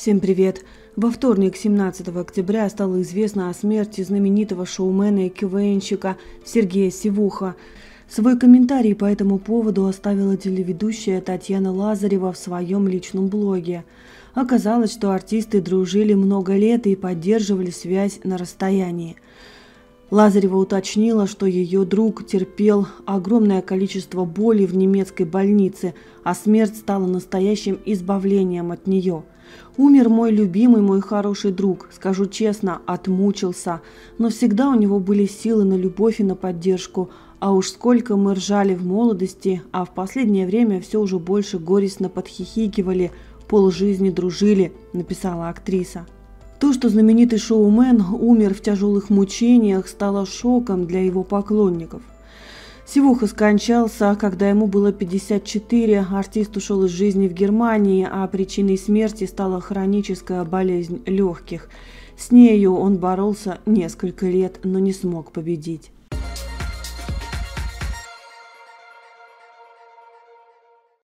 Всем привет! Во вторник, 17 октября, стало известно о смерти знаменитого шоумена и квнщика Сергея Сивуха. Свой комментарий по этому поводу оставила телеведущая Татьяна Лазарева в своем личном блоге. Оказалось, что артисты дружили много лет и поддерживали связь на расстоянии. Лазарева уточнила, что ее друг терпел огромное количество боли в немецкой больнице, а смерть стала настоящим избавлением от нее. «Умер мой любимый, мой хороший друг, скажу честно, отмучился, но всегда у него были силы на любовь и на поддержку, а уж сколько мы ржали в молодости, а в последнее время все уже больше горестно подхихикивали, полжизни дружили», – написала актриса. То, что знаменитый шоумен умер в тяжелых мучениях, стало шоком для его поклонников. Сивуха скончался, когда ему было 54, артист ушел из жизни в Германии, а причиной смерти стала хроническая болезнь легких. С нею он боролся несколько лет, но не смог победить.